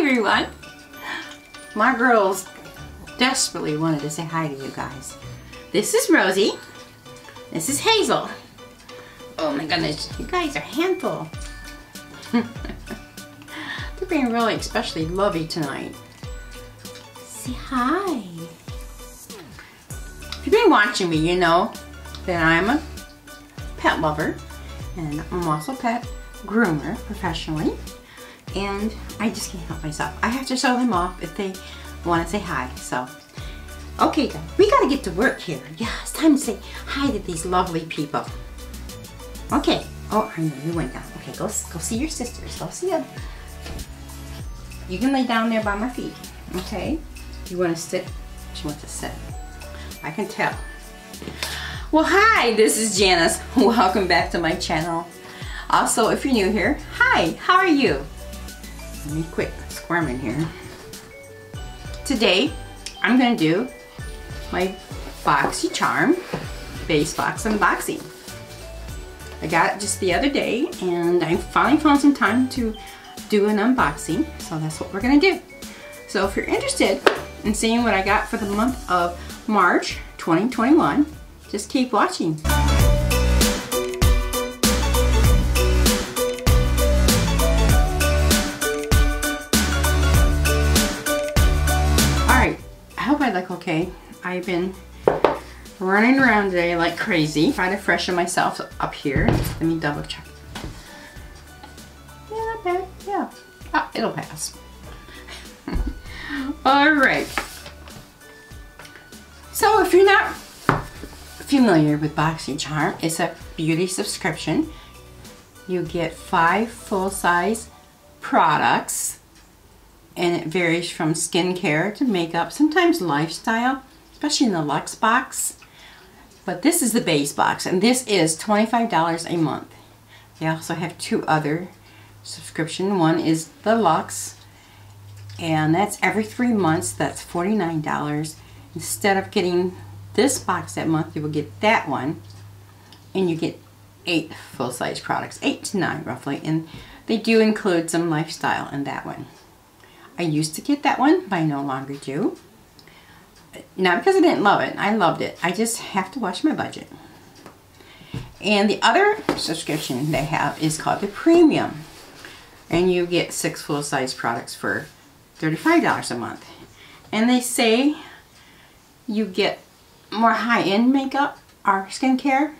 everyone. My girls desperately wanted to say hi to you guys. This is Rosie. This is Hazel. Oh my goodness, you guys are handful. They're being really especially lovey tonight. Say hi. If you've been watching me, you know that I'm a pet lover and I'm also a pet groomer professionally and I just can't help myself. I have to show them off if they want to say hi. So, okay we got to get to work here. Yeah, it's time to say hi to these lovely people. Okay. Oh, I know you went down. Okay, go, go see your sisters. Go see them. You can lay down there by my feet. Okay? You want to sit? She wants to sit. I can tell. Well, hi, this is Janice. Welcome back to my channel. Also, if you're new here, hi, how are you? Me quit squirming here. Today, I'm gonna do my BoxyCharm base box unboxing. I got it just the other day and I finally found some time to do an unboxing, so that's what we're gonna do. So if you're interested in seeing what I got for the month of March 2021, just keep watching. Look okay. I've been running around today like crazy, trying to freshen myself up here. Let me double check. Yeah, not bad. Yeah. Ah, it'll pass. All right. So if you're not familiar with BoxyCharm, it's a beauty subscription. You get five full-size products and it varies from skincare to makeup, sometimes lifestyle, especially in the Luxe box. But this is the base box, and this is $25 a month. They also have two other subscription. One is the Luxe, and that's every three months. That's $49. Instead of getting this box that month, you will get that one, and you get eight full-size products, eight to nine roughly, and they do include some lifestyle in that one. I used to get that one, but I no longer do. Not because I didn't love it. I loved it. I just have to watch my budget. And the other subscription they have is called the Premium. And you get six full-size products for $35 a month. And they say you get more high-end makeup or skincare.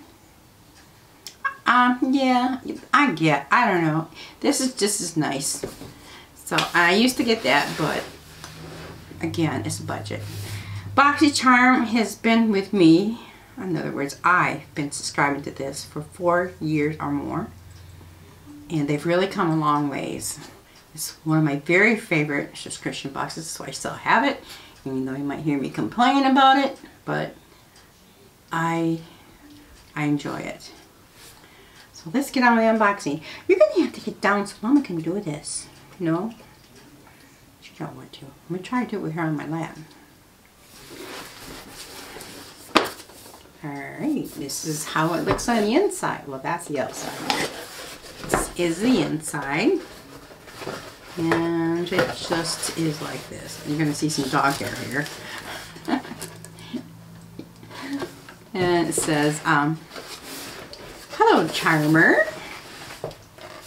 Um, yeah, I get, I don't know. This is just as nice. So I used to get that, but again, it's a budget. BoxyCharm has been with me, in other words, I've been subscribing to this for four years or more. And they've really come a long ways. It's one of my very favorite subscription boxes, so I still have it. Even though you might hear me complain about it, but I, I enjoy it. So let's get on with the unboxing. You're going to have to get down so Mama can do this. No? She don't want to. I'm going to try to do it with her on my lap. Alright, this is how it looks on the inside. Well, that's the outside. This is the inside. And it just is like this. You're going to see some dog hair here. and it says, um, Hello, Charmer.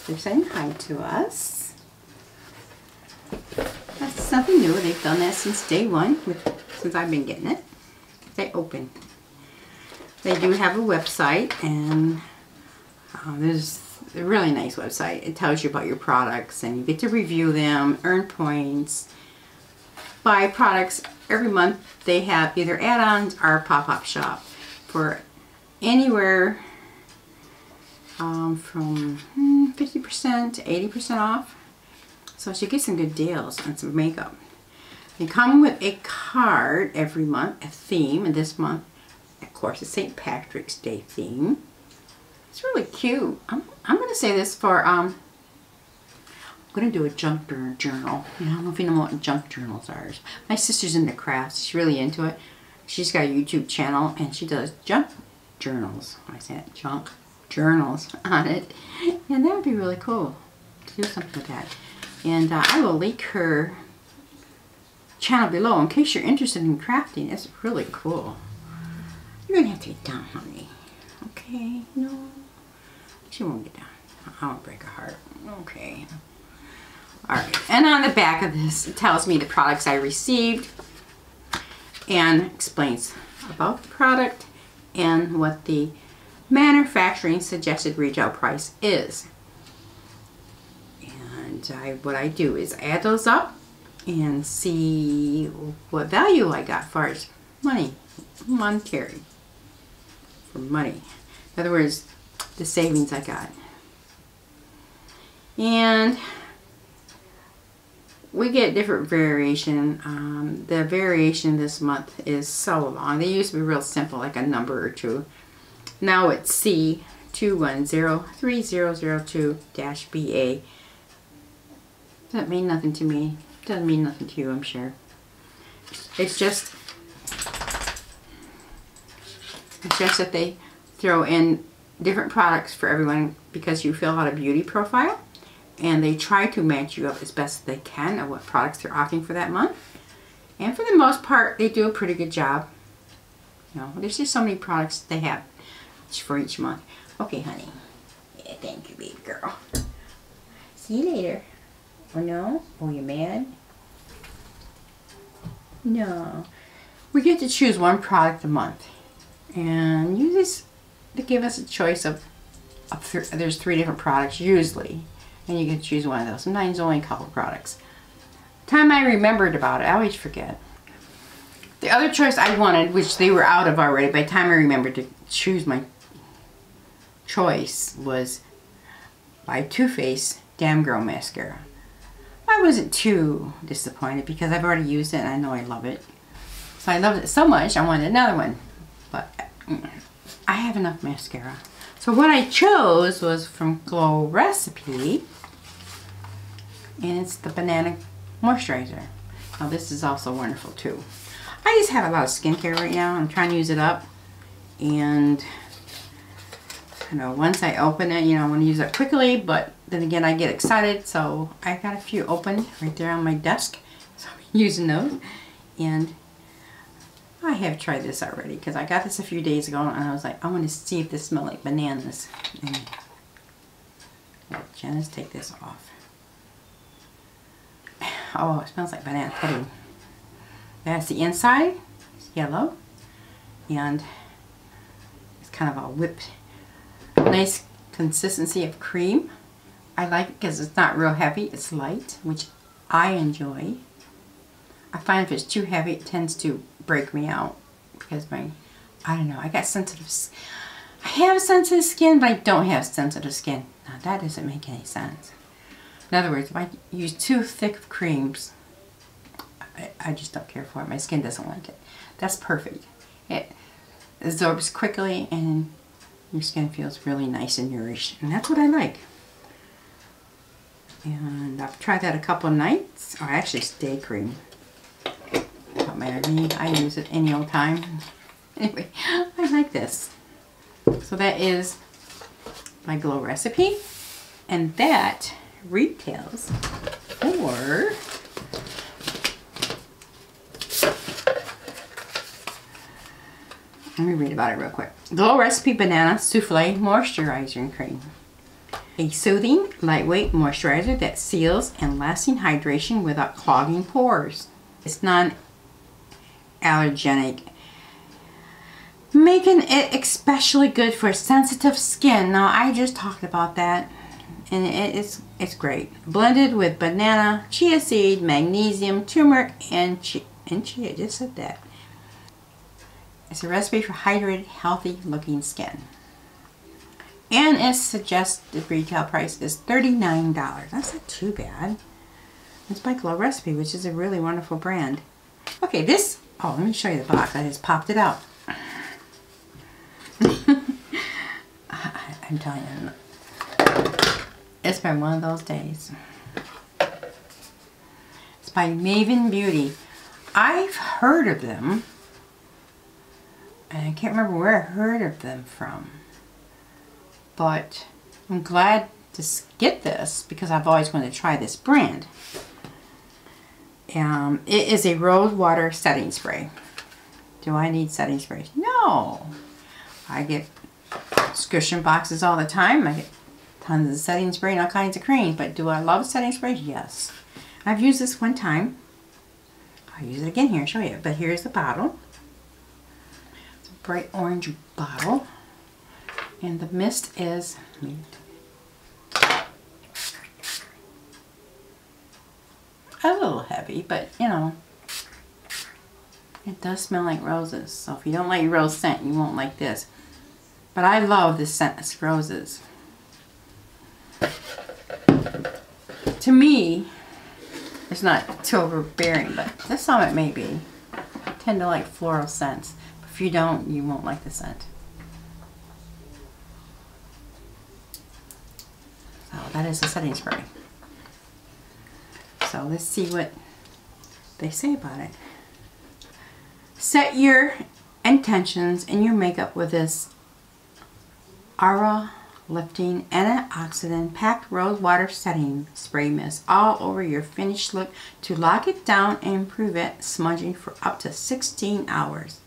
They're saying hi to us. Nothing new. They've done that since day one, since I've been getting it. They open. They do have a website, and uh, there's a really nice website. It tells you about your products, and you get to review them, earn points, buy products. Every month they have either add-ons or pop-up shop for anywhere um, from 50% hmm, to 80% off. So she gets some good deals on some makeup. They come with a card every month, a theme, and this month, of course, it's St. Patrick's Day theme. It's really cute. I'm, I'm going to say this for, um, I'm going to do a junk journal. I don't know if you know what junk journals are. My sister's into crafts. She's really into it. She's got a YouTube channel, and she does junk journals. I say that, junk journals on it. And that would be really cool to do something like that. And uh, I will link her channel below in case you're interested in crafting. It's really cool. You're going to have to get down, honey. Okay? No. She won't get down. I won't break her heart. Okay. Alright, and on the back of this, it tells me the products I received and explains about the product and what the manufacturing suggested retail price is. And I, what I do is add those up and see what value I got far as money, monetary, for money. In other words, the savings I got. And we get different variation. Um, the variation this month is so long. They used to be real simple, like a number or two. Now it's C210302-BA. Doesn't mean nothing to me. Doesn't mean nothing to you, I'm sure. It's just, it's just that they throw in different products for everyone because you fill out a beauty profile and they try to match you up as best they can of what products they're offering for that month. And for the most part, they do a pretty good job. You know, there's just so many products they have for each month. Okay, honey. Yeah, thank you, baby girl. See you later. Oh, no? Oh, you mad? No. We get to choose one product a month. And usually they give us a choice of, of th there's three different products usually and you can choose one of those. Sometimes only a couple products. Time I remembered about it, I always forget. The other choice I wanted, which they were out of already, by the time I remembered to choose my choice, was by Too Faced Damn Girl Mascara. I wasn't too disappointed because I've already used it and I know I love it. So I loved it so much I wanted another one. But mm, I have enough mascara. So what I chose was from Glow Recipe and it's the banana moisturizer. Now this is also wonderful too. I just have a lot of skincare right now. I'm trying to use it up and you know once I open it you know I want to use it quickly but then again I get excited so I got a few open right there on my desk so I'm using those and I have tried this already because I got this a few days ago and I was like I want to see if this smells like bananas and let Janice take this off Oh, it smells like banana pudding. That's the inside. It's yellow. And it's kind of a whipped, nice consistency of cream. I like it because it's not real heavy. It's light, which I enjoy. I find if it's too heavy, it tends to break me out because my, I don't know, I got sensitive, I have sensitive skin, but I don't have sensitive skin. Now that doesn't make any sense. In other words, if I use too thick creams, I, I just don't care for it. My skin doesn't like it. That's perfect. It absorbs quickly and your skin feels really nice and nourished. And that's what I like. And I've tried that a couple nights. Oh, or actually, stay cream. Don't matter to me. I use it any old time. Anyway, I like this. So that is my glow recipe. And that retails for let me read about it real quick. Glow Recipe Banana Souffle Moisturizing Cream. A soothing, lightweight moisturizer that seals and lasting hydration without clogging pores. It's non-allergenic, making it especially good for sensitive skin. Now, I just talked about that and it's it's great. Blended with banana, chia seed, magnesium, turmeric, and chia. And chia, just said that. It's a recipe for hydrated, healthy looking skin. And its suggested retail price is $39. That's not too bad. It's by Glow Recipe, which is a really wonderful brand. Okay, this, oh, let me show you the box. I just popped it out. I'm telling you, it's been one of those days. It's by Maven Beauty. I've heard of them. And I can't remember where I heard of them from. But I'm glad to get this because I've always wanted to try this brand. Um, it is a rose water setting spray. Do I need setting sprays? No. I get subscription boxes all the time. I get tons of setting spray and all kinds of creams. But do I love setting sprays? Yes. I've used this one time. I'll use it again here and show you. But here's the bottle. It's a bright orange bottle. And the mist is a little heavy, but you know, it does smell like roses. So if you don't like rose scent, you won't like this. But I love this scent of roses. To me, it's not too overbearing, but to some it may be. I tend to like floral scents. If you don't, you won't like the scent. So that is a setting spray. So let's see what they say about it. Set your intentions in your makeup with this Aura Lifting Antioxidant Packed Rose Water Setting Spray Mist all over your finished look to lock it down and prevent smudging for up to 16 hours.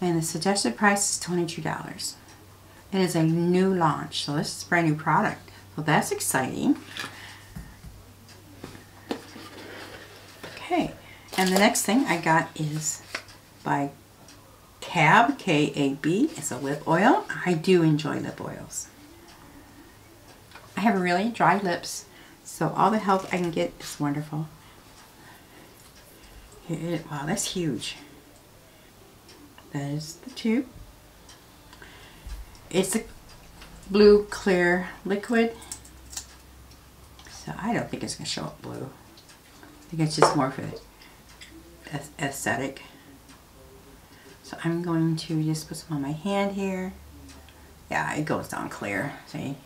And the suggested price is $22. It is a new launch, so this is a brand new product. So that's exciting. Okay, and the next thing I got is by KAB, K-A-B. It's a lip oil. I do enjoy lip oils. I have really dry lips, so all the help I can get is wonderful. wow, that's huge. That is the tube. It's a blue clear liquid. So I don't think it's going to show up blue. I think it's just more for aesthetic. So I'm going to just put some on my hand here. Yeah, it goes down clear, see?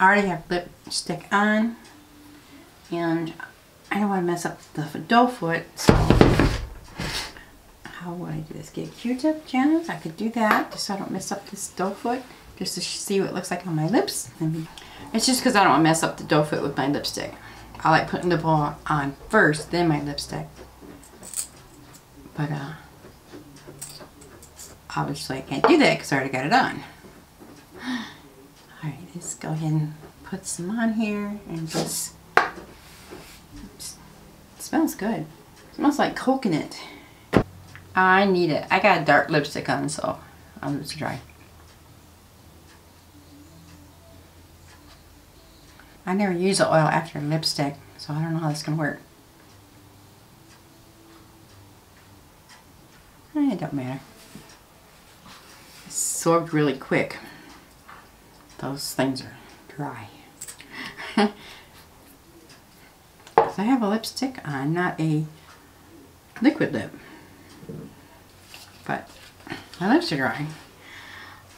I already have lipstick on and I don't want to mess up the doe foot, so how would I do this? Get a Q-tip, Janice? I could do that just so I don't mess up this doe foot, just to see what it looks like on my lips. It's just because I don't want to mess up the doe foot with my lipstick. I like putting the ball on first, then my lipstick. But uh, obviously I can't do that because I already got it on. Alright, let's go ahead and put some on here and just, oops, smells good. It smells like coconut. I need it. I got a dark lipstick on so I'm just dry. I never use the oil after lipstick so I don't know how this can work. Eh, it don't matter. It's sorbed really quick. Those things are dry. I have a lipstick on, not a liquid lip. But my lips are dry.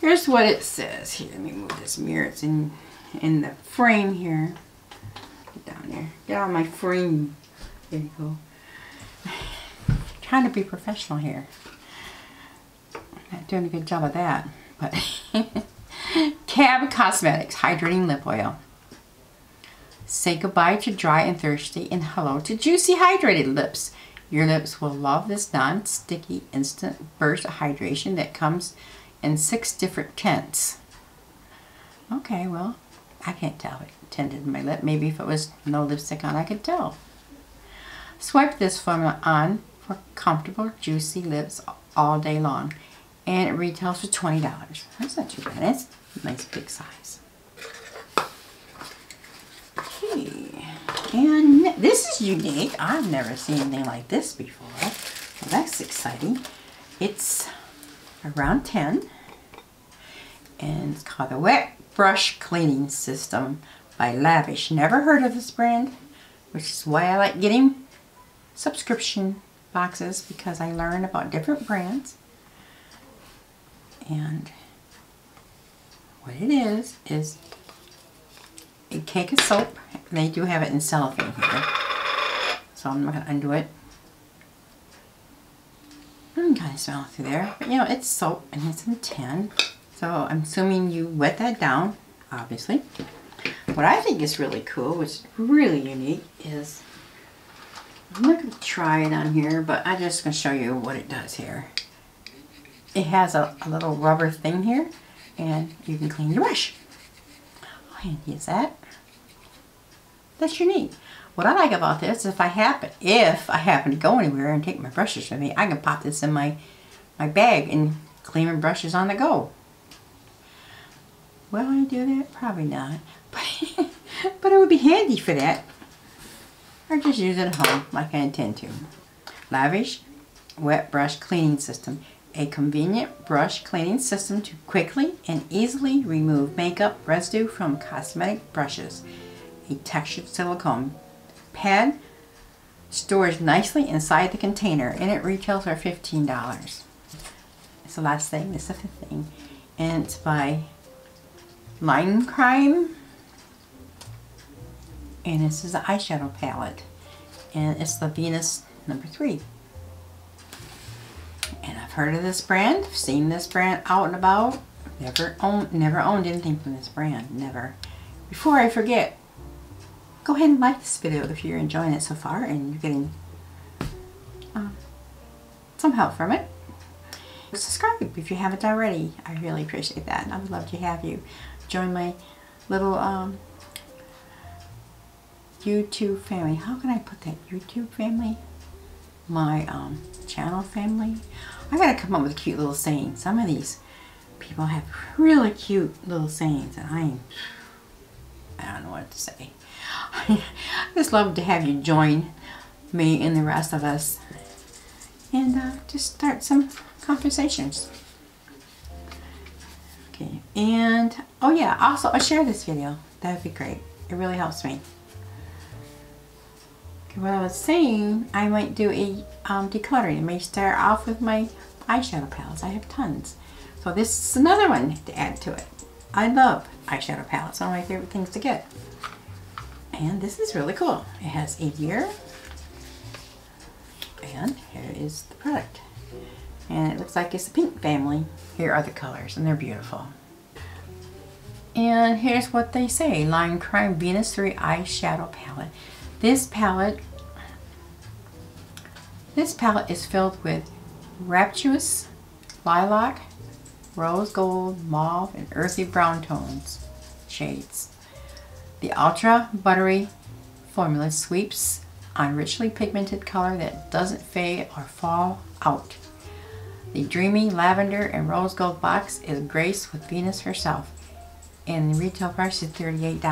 Here's what it says. Here, let me move this mirror. It's in in the frame here. Get down there. Get on my frame. There you go. Trying to be professional here. Not doing a good job of that. But KAB Cosmetics Hydrating Lip Oil. Say goodbye to dry and thirsty and hello to juicy hydrated lips. Your lips will love this non-sticky instant burst of hydration that comes in six different tints. Okay, well, I can't tell. It tinted my lip. Maybe if it was no lipstick on, I could tell. Swipe this formula on for comfortable, juicy lips all day long. And it retails for $20. That's not too bad. It's a nice big size. Okay. And this is unique. I've never seen anything like this before. Well, that's exciting. It's around 10. And it's called the Wet Brush Cleaning System by Lavish. Never heard of this brand, which is why I like getting subscription boxes because I learn about different brands. And what it is, is a cake of soap. They do have it in cellophane here. So I'm not going to undo it. I can kind of smell through there. But you know, it's soap and it's in tin. So I'm assuming you wet that down, obviously. What I think is really cool, which is really unique, is I'm not going to try it on here, but I'm just going to show you what it does here. It has a, a little rubber thing here, and you can clean your brush. How handy is that? That's unique. What I like about this, if I happen, if I happen to go anywhere and take my brushes with me, I can pop this in my, my bag and clean my brushes on the go. Will I do that? Probably not. But, but it would be handy for that. Or just use it at home like I intend to. Lavish Wet Brush Cleaning System. A convenient brush cleaning system to quickly and easily remove makeup residue from cosmetic brushes. A textured silicone pad stores nicely inside the container and it retails for $15. It's the last thing, it's the fifth thing. And it's by Lime Crime. And this is an eyeshadow palette. And it's the Venus number three. And I've heard of this brand seen this brand out and about. Never owned never owned anything from this brand never. Before I forget go ahead and like this video if you're enjoying it so far and you're getting uh, some help from it subscribe if you haven't already I really appreciate that And I would love to have you join my little um, YouTube family. How can I put that? YouTube family? My um, channel family? I gotta come up with cute little saying. Some of these people have really cute little sayings and I I don't know what to say. I just love to have you join me and the rest of us and uh, just start some conversations. Okay, and oh yeah, also I'll share this video. That would be great. It really helps me Okay, what I was saying, I might do a um, decluttering. I may start off with my eyeshadow palettes. I have tons. So this is another one to add to it. I love eyeshadow palettes. One of my favorite things to get. And this is really cool. It has a year. And here is the product. And it looks like it's a pink family. Here are the colors and they're beautiful. And here's what they say. Lime Crime Venus 3 Eyeshadow Palette. This palette, this palette is filled with rapturous lilac, rose gold, mauve, and earthy brown tones shades. The ultra buttery formula sweeps on richly pigmented color that doesn't fade or fall out. The dreamy lavender and rose gold box is graced with Venus herself and the retail price is $38.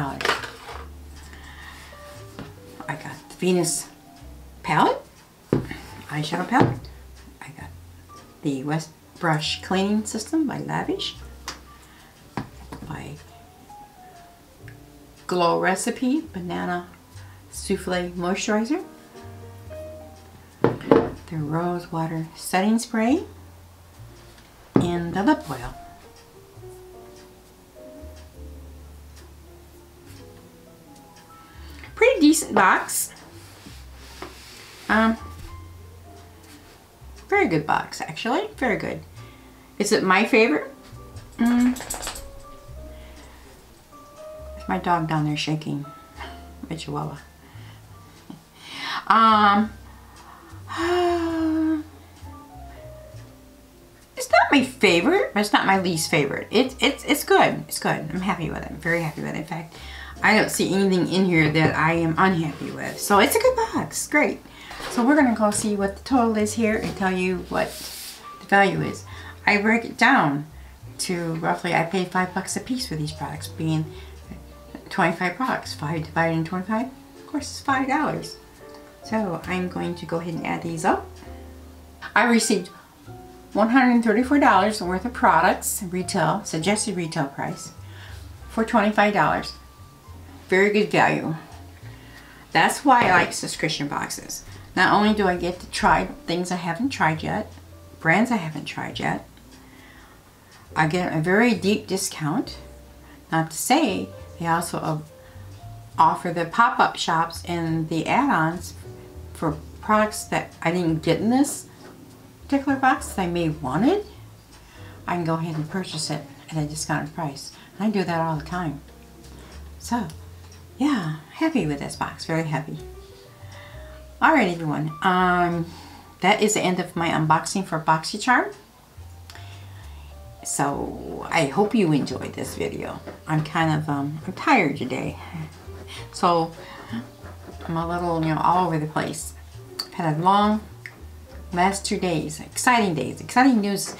I got the Venus palette, eyeshadow palette. I got the Wet Brush Cleaning System by Lavish, Glow Recipe Banana Souffle Moisturizer, the Rose Water Setting Spray, and the lip oil. Pretty decent box. Um, very good box, actually. Very good. Is it my favorite? Mm. My dog down there shaking. My chihuahua. Um, it's not my favorite, but it's not my least favorite. It, it's, it's good. It's good. I'm happy with it. I'm very happy with it. In fact, I don't see anything in here that I am unhappy with. So it's a good box. Great. So we're going to go see what the total is here and tell you what the value is. I break it down to roughly, I paid 5 bucks a piece for these products, being 25 products. 5 divided into 25, of course it's $5. So I'm going to go ahead and add these up. I received $134 worth of products, retail, suggested retail price, for $25 very good value. That's why I like subscription boxes. Not only do I get to try things I haven't tried yet, brands I haven't tried yet, I get a very deep discount. Not to say they also offer the pop-up shops and the add-ons for products that I didn't get in this particular box that I may wanted. I can go ahead and purchase it at a discounted price. I do that all the time. So, yeah, happy with this box, very happy. All right, everyone. Um, that is the end of my unboxing for BoxyCharm. So I hope you enjoyed this video. I'm kind of, um, I'm tired today. So I'm a little, you know, all over the place. I've had a long last two days, exciting days, exciting news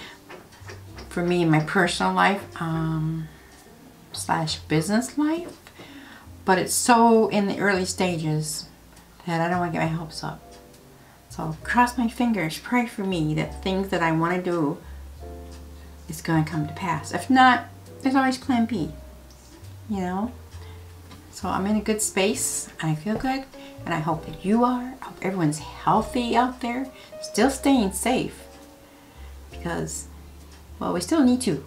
for me in my personal life um, slash business life. But it's so in the early stages that I don't want to get my hopes up. So cross my fingers, pray for me that things that I want to do is going to come to pass. If not, there's always plan B, you know? So I'm in a good space I feel good and I hope that you are. I hope everyone's healthy out there, still staying safe because, well, we still need to.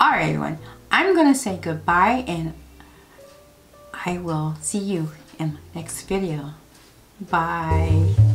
All right, everyone, I'm going to say goodbye and I will see you in next video. Bye.